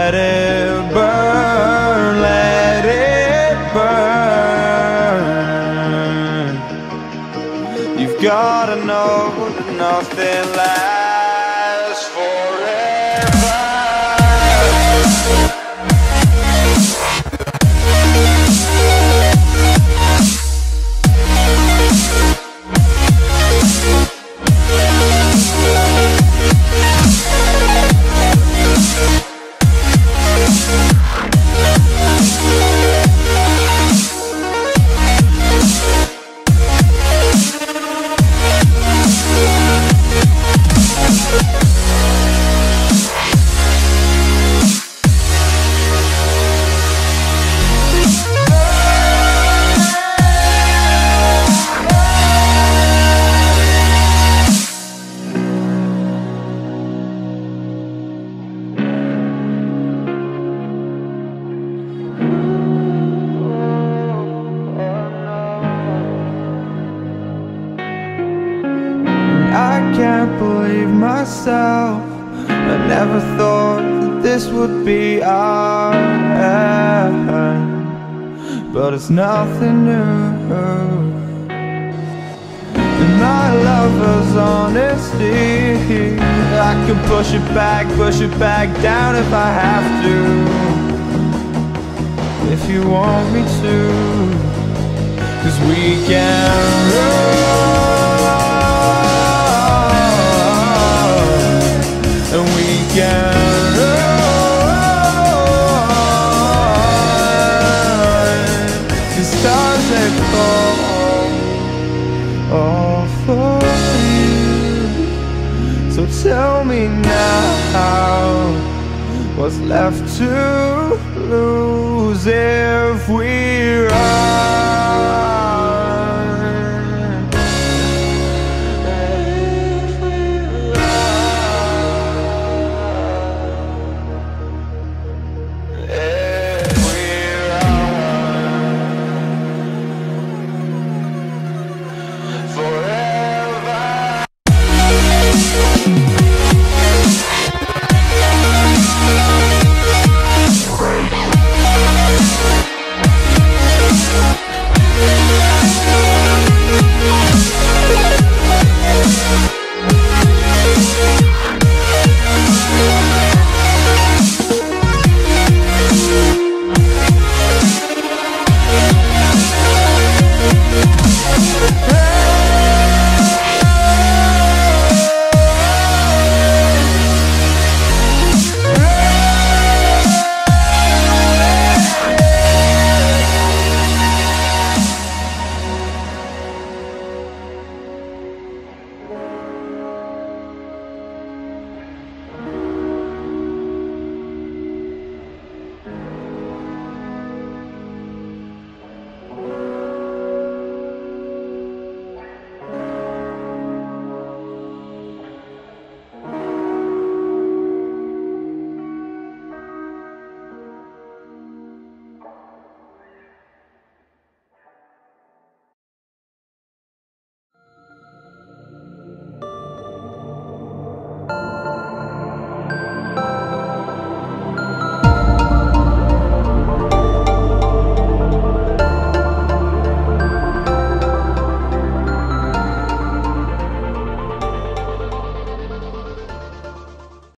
Let it burn, let it burn. You've gotta know nothing lasts can't believe myself. I never thought that this would be our end. But it's nothing new. My lover's honesty. I can push it back, push it back down if I have to. If you want me to. Cause we can tell me now, what's left to lose if we?